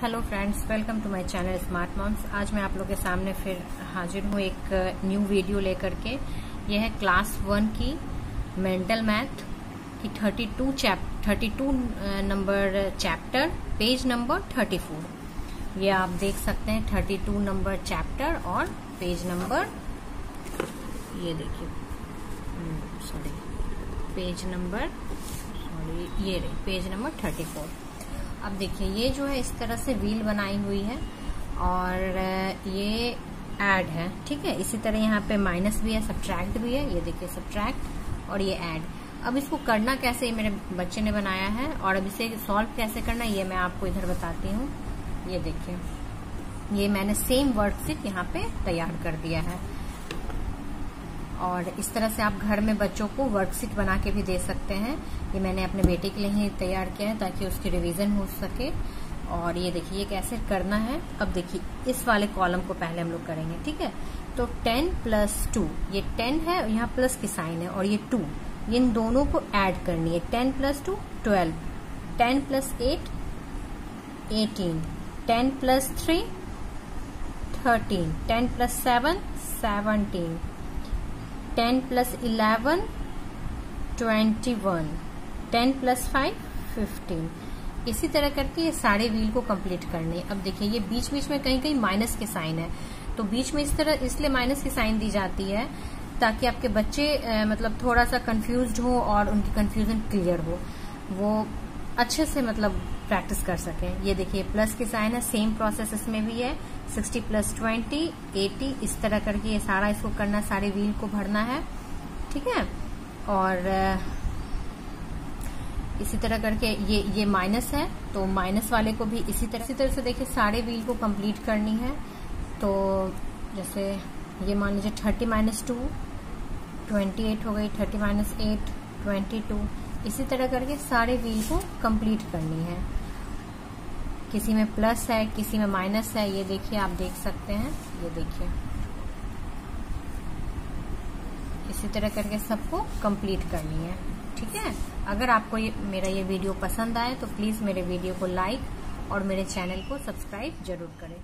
Hello friends welcome to my channel smart moms आज मैं आप लोग के सामने फिर हाजिर हूँ एक न्यू वीडियो लेकर के। यह है क्लास वन की मेंटल मैथ की 32 chap 32 number chapter page number 34 ये आप देख सकते हैं 32 नंबर चैप्टर और पेज नंबर ये देखिए। सॉरी पेज नंबर सॉरी ये पेज नंबर 34 अब देखिए, ये जो है इस तरह से व्हील बनाई हुई है और ये ऐड है, ठीक है? इसी तरह यहाँ पे माइनस भी है सब्ट्रैक्ट भी है, ये देखिए सब्ट्रैक्ट और ये ऐड अब इसको करना कैसे ये मेरे बच्चे ने बनाया है और अब इसे सॉल्व कैसे करना ये मैं आपको इधर बताती हूँ. ये देखिए, ये मैंने सेम वर्कशीट यहाँ पे तैयार कर दिया है. और इस तरह से आप घर में बच्चों को वर्कशीट बना के भी दे सकते हैं। ये मैंने अपने बेटे के लिए ही तैयार किया है ताकि उसकी रिवीजन हो सके। और ये देखिए कैसे करना है। अब देखिए, इस वाले कॉलम को पहले हम लोग करेंगे, ठीक है? तो 10 प्लस टू ये 10 है यहाँ प्लस की साइन है और ये 2 इन दोनों को ऐड करनी है। 10 plus two twelve ten plus eight eighteen ten plus three thirteen ten plus seven seventeen ten plus eleven twenty one ten plus five fifteen इसी तरह करके ये सारे व्हील को कंप्लीट करने। अब देखिए, ये बीच बीच में कहीं कहीं माइनस के साइन है। तो बीच में इस तरह, इसलिए माइनस की साइन दी जाती है, ताकि आपके बच्चे मतलब थोड़ा सा कंफ्यूज हो और उनकी कंफ्यूजन क्लियर हो। वो अच्छे से मतलब प्रैक्टिस कर सकें। ये देखिए प्लस की साइन है सेम प्रोसेस इसमें भी है। 60 प्लस ट्वेंटी एटी इस तरह करके ये सारा इसको करना, सारे व्हील को भरना है। ठीक है? और इसी तरह करके ये ये माइनस है तो माइनस वाले को भी इसी तरह इसी तरह से देखिए सारे व्हील को कंप्लीट करनी है। तो जैसे ये मान लीजिए thirty minus two twenty eight हो गई thirty minus eight twenty two इसी तरह करके सारे व्हील को कंप्लीट करनी है। किसी में प्लस है, किसी में माइनस है, ये देखिए, आप देख सकते हैं, ये देखिए। इसी तरह करके सबको कंप्लीट करनी है, ठीक है? अगर आपको ये, मेरा ये वीडियो पसंद आए तो प्लीज़ मेरे वीडियो को लाइक और मेरे चैनल को सब्सक्राइब ज़रूर करें।